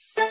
you